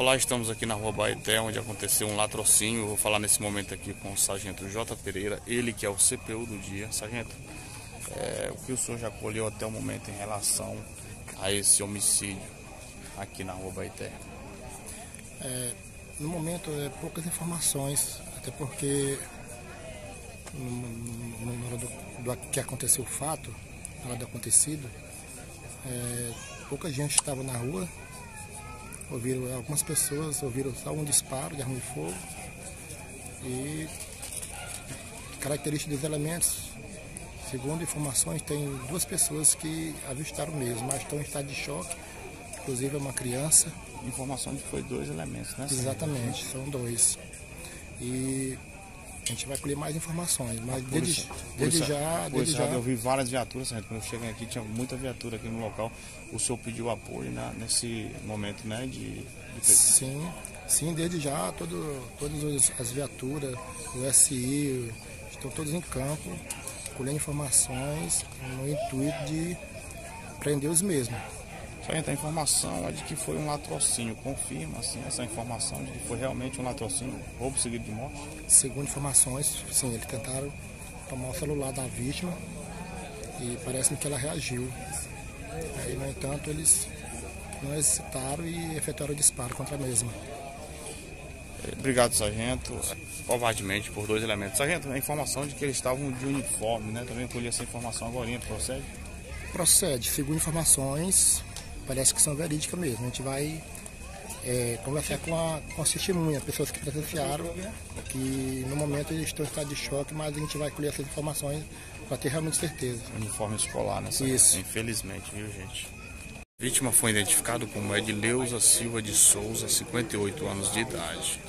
Olá, estamos aqui na rua Baeté, onde aconteceu um latrocínio. Vou falar nesse momento aqui com o sargento J. Pereira, ele que é o CPU do dia. Sargento, é, o que o senhor já colheu até o momento em relação a esse homicídio aqui na rua Baeté? É, no momento, é poucas informações, até porque na hora do, do, que aconteceu o fato, na hora do acontecido, é, pouca gente estava na rua, ouviram algumas pessoas ouviram só um disparo de arma de fogo e características dos elementos segundo informações tem duas pessoas que avistaram mesmo mas estão em estado de choque inclusive é uma criança. Informação de que foi dois elementos né? Exatamente são dois. E a gente vai colher mais informações, mas desde, desde já. Desde já eu vi várias viaturas, quando eu cheguei aqui tinha muita viatura aqui no local. O senhor pediu apoio né, nesse momento né, de, de... Sim, sim, desde já todo, todas as viaturas, o SI, estão todos em campo, colhendo informações no intuito de prender os mesmos. Sargento, a informação é de que foi um latrocínio. Confirma assim, essa informação de que foi realmente um latrocínio, roubo seguido de morte? Segundo informações, sim, eles tentaram tomar o celular da vítima e parece-me que ela reagiu. Aí, no entanto, eles não hesitaram e efetuaram o disparo contra a mesma. Obrigado, sargento. Covardemente por dois elementos. Sargento, a informação de que eles estavam de uniforme, né? Também colhi essa informação agora, procede? Procede. Segundo informações, parece que são verídicas mesmo. A gente vai é, conversar com a, com a testemunha, pessoas que presenciaram, que no momento eles estão em estado de choque, mas a gente vai colher essas informações para ter realmente certeza. Uniforme escolar, né? Isso. Infelizmente, viu, gente? A vítima foi identificada como Edileuza Silva de Souza, 58 anos de idade.